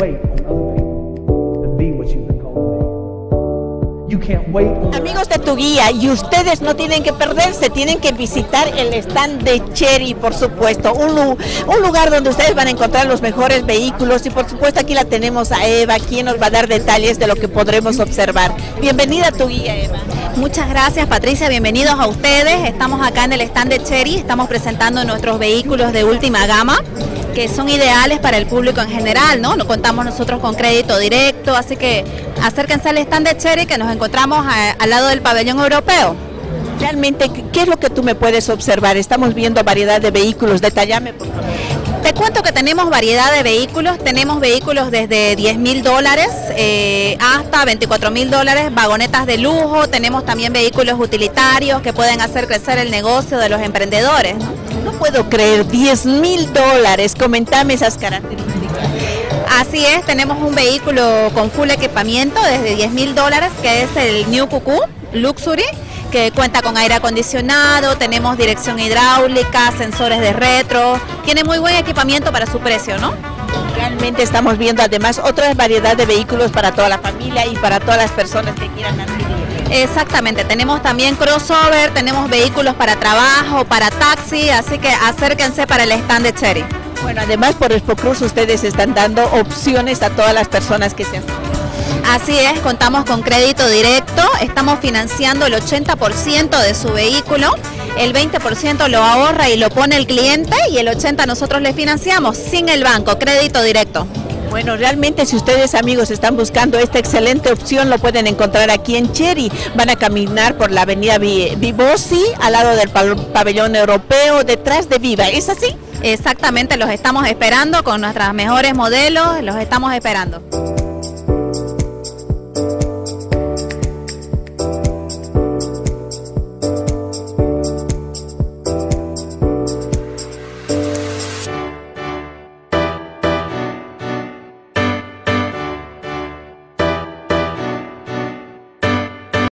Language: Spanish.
wait on other You can't wait on Amigos de tu guía, y ustedes no tienen que perderse, tienen que visitar el stand de Cherry, por supuesto, un lugar donde ustedes van a encontrar los mejores vehículos y por supuesto aquí la tenemos a Eva, quien nos va a dar detalles de lo que podremos observar. Bienvenida a tu guía, Eva. Muchas gracias Patricia, bienvenidos a ustedes. Estamos acá en el stand de Cherry, estamos presentando nuestros vehículos de última gama que son ideales para el público en general, ¿no? No contamos nosotros con crédito directo, así que acérquense al stand de Cherry que nos encontramos a- al lado del pabellón europeo. Realmente, ¿qué- ¿qué es lo que tú me puedes observar? Estamos viendo variedad de vehículos, detallame. por favor. Te cuento que tenemos variedad de vehículos, tenemos vehículos desde 10 mil dólares eh, hasta 24 mil dólares, vagonetas de lujo, tenemos también vehículos utilitarios que pueden hacer crecer el negocio de los emprendedores. ¿no? No puedo creer, 10 mil dólares, comentame esas características. Así es, tenemos un vehículo con full equipamiento desde 10 mil dólares que es el New Cuckoo Luxury que cuenta con aire acondicionado, tenemos dirección hidráulica, sensores de retro, tiene muy buen equipamiento para su precio, ¿no? Realmente estamos viendo además otra variedad de vehículos para toda la familia y para todas las personas que quieran adquirir. Exactamente, tenemos también crossover, tenemos vehículos para trabajo, para taxi, así que acérquense para el stand de Cherry. Bueno, además por Expo Cruz ustedes están dando opciones a todas las personas que se acercan. Así es, contamos con crédito directo, estamos financiando el 80% de su vehículo, el 20% lo ahorra y lo pone el cliente y el 80% nosotros le financiamos sin el banco, crédito directo. Bueno, realmente si ustedes amigos están buscando esta excelente opción, lo pueden encontrar aquí en Cherry. Van a caminar por la avenida Vi- Vibosi, al lado del pa- pabellón europeo, detrás de Viva. ¿Es así? Exactamente, los estamos esperando con nuestros mejores modelos, los estamos esperando.